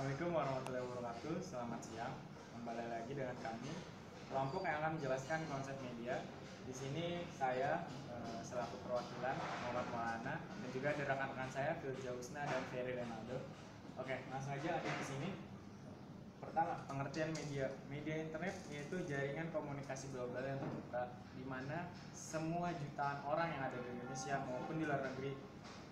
Assalamualaikum warahmatullahi wabarakatuh. Selamat siang. Kembali lagi dengan kami kelompok yang akan menjelaskan konsep media. Di sini saya eh, selaku perwakilan Muhammad Maulana dan juga ada rekan-rekan saya Firza Husna dan Ferry Renaldo. Oke, langsung aja ada di sini. Pertama, pengertian media. Media internet yaitu jaringan komunikasi global yang terbuka di mana semua jutaan orang yang ada di Indonesia maupun di luar negeri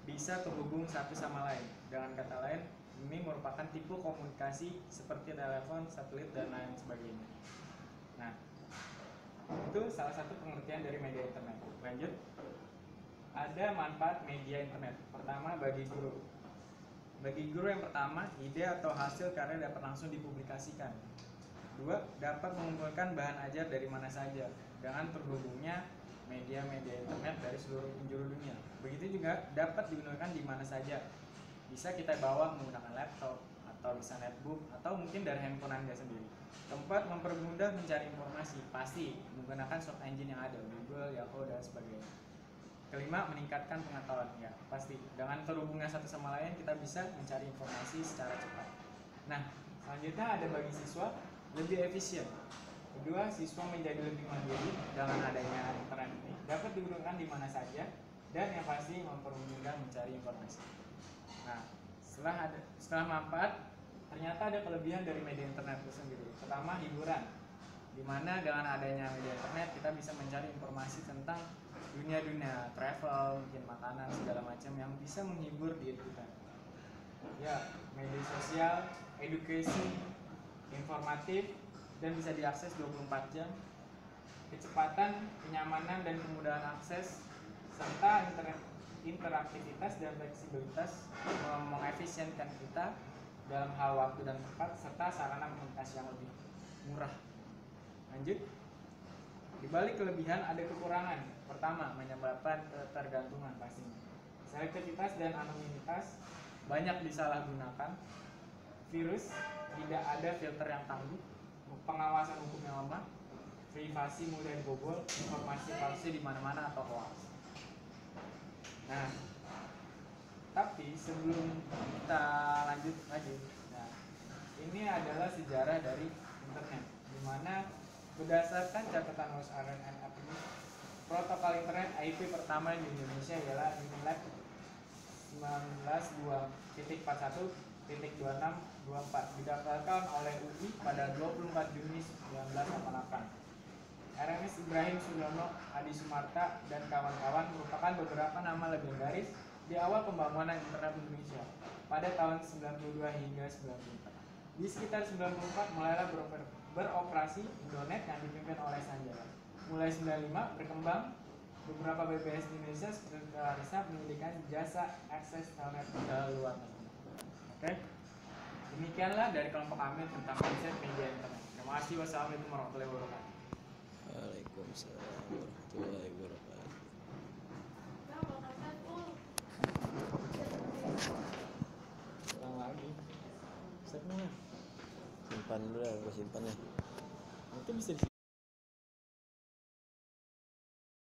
bisa terhubung satu sama lain. Dengan kata lain, ini merupakan tipe komunikasi seperti telepon, satelit, dan lain sebagainya. Nah, itu salah satu pengertian dari media internet. Lanjut, ada manfaat media internet. Pertama, bagi guru. Bagi guru yang pertama, ide atau hasil karya dapat langsung dipublikasikan. Dua, dapat mengumpulkan bahan ajar dari mana saja dengan terhubungnya media-media internet dari seluruh penjuru dunia. Begitu juga dapat digunakan di mana saja. Bisa kita bawa menggunakan laptop atau bisa netbook atau mungkin dari handphone Anda sendiri. Keempat, mempermudah mencari informasi, pasti menggunakan search engine yang ada, Google, Yahoo, dan sebagainya. Kelima, meningkatkan pengetahuan. Ya, pasti. Dengan terhubungnya satu sama lain, kita bisa mencari informasi secara cepat. Nah, selanjutnya ada bagi siswa lebih efisien. Kedua, siswa menjadi lebih mandiri dengan adanya internet ini. Dapat digunakan di mana saja dan yang pasti mempermudah mencari informasi. Nah, setelah ada setelah manfaat, ternyata ada kelebihan dari media internet itu sendiri. Pertama, hiburan di mana dengan adanya media internet kita bisa mencari informasi tentang dunia-dunia travel, mungkin makanan segala macam yang bisa menghibur diri kita. Ya, media sosial, edukasi, informatif dan bisa diakses 24 jam. Kecepatan, kenyamanan dan kemudahan akses serta internet interaktivitas dan fleksibilitas mengefisienkan kita dalam hal waktu dan tempat serta sarana komunikasi yang lebih murah. Lanjut. Di balik kelebihan ada kekurangan. Pertama, menyebabkan ketergantungan pastinya. Selektivitas dan anonimitas banyak disalahgunakan. Virus, tidak ada filter yang tangguh, pengawasan hukum yang lemah, privasi mudah dibobol, informasi palsu di mana-mana atau hoax. Nah, tapi sebelum kita lanjut lagi, nah ini adalah sejarah dari internet, di mana berdasarkan catatan Los RNNF ini, protokol internet IP pertama di Indonesia ialah Unilab 19.2.41.2624 didaftarkan oleh UI pada 24 Juni 1988. RMS Ibrahim Sudono, Adi Sumarta, dan kawan-kawan merupakan beberapa nama legendaris di awal pembangunan internet Indonesia pada tahun 92 hingga 94. Di sekitar 94 mulailah beroper- beroperasi Indonet yang dipimpin oleh Sanjaya. Mulai 95 berkembang beberapa BBS di Indonesia seperti Larissa menyediakan jasa akses internet ke luar negeri. Oke, demikianlah dari kelompok kami tentang konsep media internet. Terima kasih. Wassalamualaikum warahmatullahi wabarakatuh. Waalaikumsalam warahmatullahi wabarakatuh. Ulang lagi. Set mana? Simpan dulu ya, gue simpan ya. Itu bisa